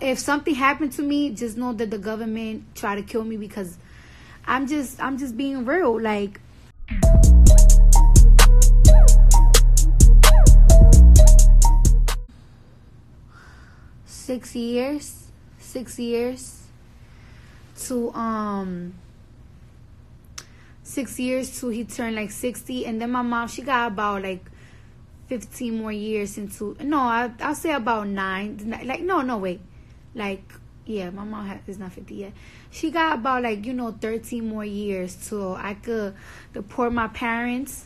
if something happened to me, just know that the government tried to kill me because I'm just I'm just being real. Like six years, six years to um six years to he turned like 60 and then my mom she got about like 15 more years into no I, i'll say about nine like no no wait like yeah my mom has, is not 50 yet she got about like you know 13 more years so i could deport my parents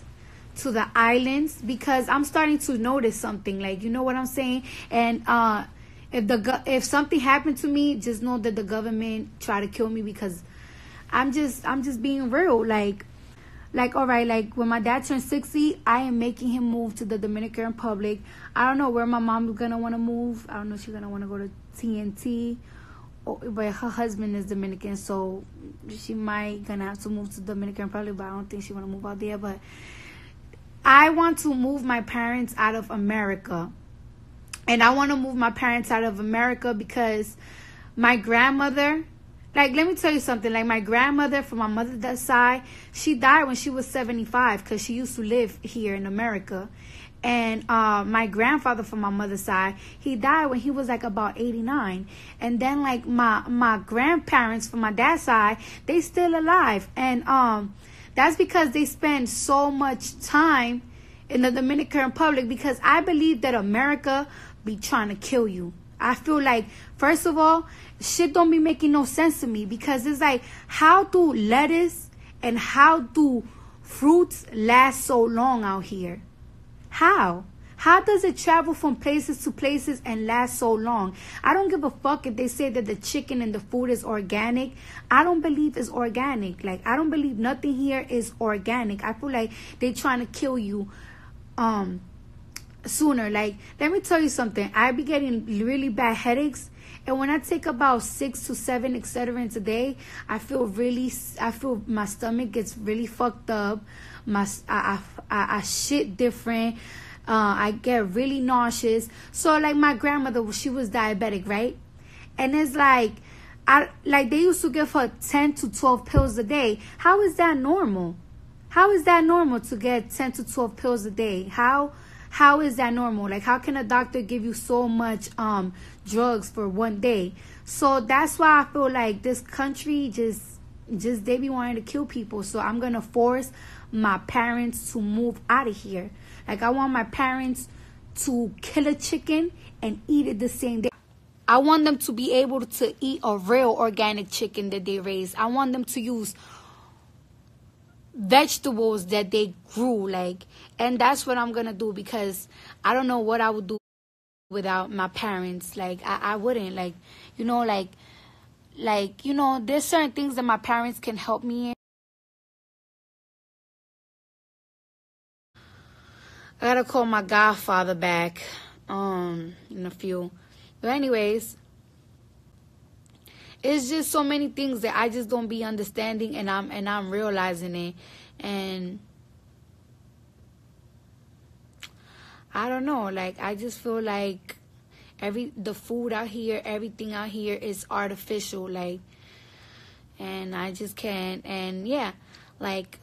to the islands because i'm starting to notice something like you know what i'm saying and uh if the if something happened to me just know that the government try to kill me because I'm just I'm just being real. Like like all right, like when my dad turned 60, I am making him move to the Dominican Republic. I don't know where my mom's gonna wanna move. I don't know if she's gonna wanna go to TNT. Or, but her husband is Dominican, so she might gonna have to move to Dominican Republic, but I don't think she wanna move out there. But I want to move my parents out of America. And I want to move my parents out of America because my grandmother like, let me tell you something. Like, my grandmother from my mother's side, she died when she was 75 because she used to live here in America. And uh, my grandfather from my mother's side, he died when he was like about 89. And then, like, my, my grandparents from my dad's side, they still alive. And um, that's because they spend so much time in the Dominican Republic because I believe that America be trying to kill you. I feel like, first of all, shit don't be making no sense to me because it's like, how do lettuce and how do fruits last so long out here? How? How does it travel from places to places and last so long? I don't give a fuck if they say that the chicken and the food is organic. I don't believe it's organic. Like I don't believe nothing here is organic. I feel like they trying to kill you um sooner. Like, let me tell you something. I be getting really bad headaches. And when I take about six to seven Excedrins a day, I feel really, I feel my stomach gets really fucked up. My, I, I, I shit different. Uh, I get really nauseous. So like my grandmother, she was diabetic, right? And it's like, I like they used to give her 10 to 12 pills a day. How is that normal? How is that normal to get 10 to 12 pills a day? How how is that normal? Like how can a doctor give you so much um drugs for one day? So that's why I feel like this country just just they be wanting to kill people. So I'm gonna force my parents to move out of here. Like I want my parents to kill a chicken and eat it the same day. I want them to be able to eat a real organic chicken that they raise. I want them to use vegetables that they grew like and that's what i'm gonna do because i don't know what i would do without my parents. Like i, I wouldn't like you know like like you know there's certain things that my parents can help me in. I gotta call my godfather back um in a few. But anyways it's just so many things that I just don't be understanding and I'm and I'm realizing it. And I don't know like I just feel like every the food out here everything out here is artificial like and I just can't. And yeah like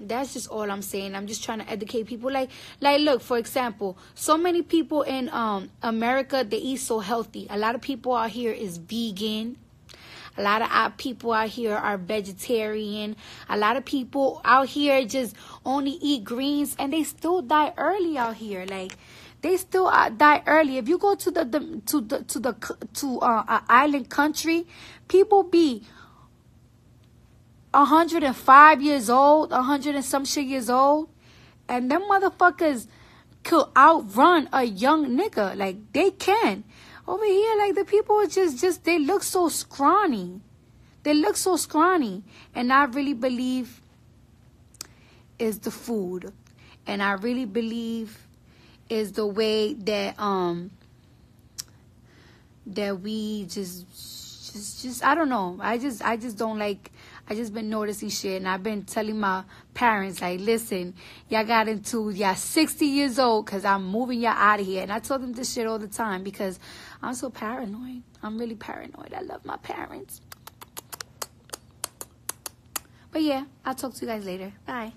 that's just all i'm saying. I'm just trying to educate people. Like like look for example so many people in um america they eat so healthy. A lot of people out here is vegan a lot of people out here are vegetarian. A lot of people out here just only eat greens and they still die early out here. Like they still uh, die early. If you go to the, the to the to the to uh, island country, people be 105 years old, 100 and some shit years old, and them motherfuckers could outrun a young nigga. Like they can. Over here, like the people just just they look so scrawny. They look so scrawny. And I really believe is the food. And I really believe is the way that um that we just just just I don't know. I just I just don't like I just been noticing shit, and I've been telling my parents like, listen, y'all got into y'all 60 years old, cause I'm moving y'all out of here, and I told them this shit all the time because I'm so paranoid. I'm really paranoid. I love my parents. But yeah, I'll talk to you guys later. Bye.